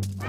you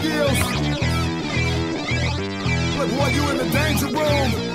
skills. Look, boy, you in the danger room.